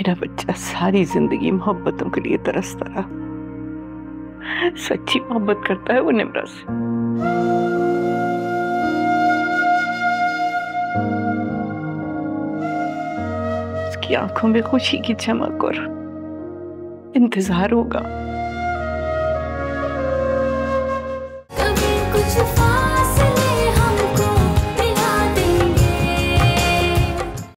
मेरा बच्चा सारी ज़िंदगी मोहब्बतों के लिए तरसता रहा। सच्ची मोहब्बत करता है वो निमरा से। उसकी आँखों में खुशी की चमक और इंतज़ार होगा।